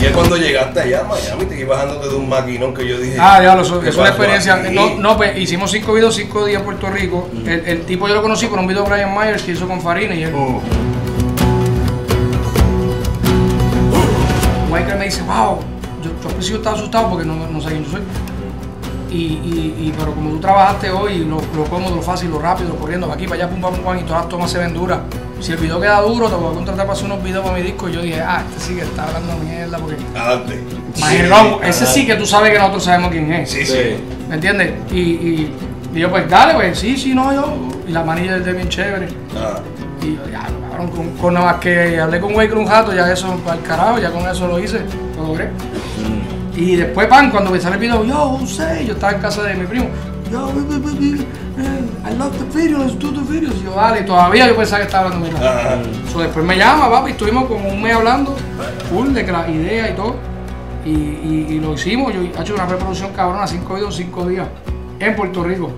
Ayer cuando llegaste allá a Miami te ibas bajándote de un maquinón que yo dije. Ah, diablo, eso ¿qué es una experiencia. aquí? No, no, pues hicimos cinco videos, cinco días en Puerto Rico. El, el tipo yo lo conocí por un video de Brian Myers que hizo con Farina y él. Mm. Michael me dice, wow, yo, yo al principio estaba asustado porque no, no quién soy. Y, y, y- pero como tú trabajaste hoy, lo, lo cómodo, lo fácil, lo rápido, lo corriendo, aquí para allá, pum, pam, pum, y todas las tomas se ven duras. Si el video queda duro, te voy a contratar para hacer unos videos para mi disco. Y yo dije, ah, este sí que está hablando mierda porque... Adelante. Imagínate, ese sí que tú sabes que nosotros sabemos quién es. Sí, sí. ¿Me entiendes? Y, y, y yo, pues dale, pues sí, sí, no, yo. Y la manilla es de bien chévere. Ah. Y yo, ya, cabrón, con, con nada más que hablé con Waker un jato, ya eso para el carajo, ya con eso lo hice, lo logré. Y después, pan, cuando me sale el video, yo, José, yo estaba en casa de mi primo, yo, eh, The videos. Y yo, dale, todavía yo pensaba que estaba hablando mierda. So, después me llama, papi, estuvimos como un mes hablando, full de que la idea y todo. Y, y, y lo hicimos, yo he hecho una reproducción cabrona, cinco videos, cinco días, en Puerto Rico.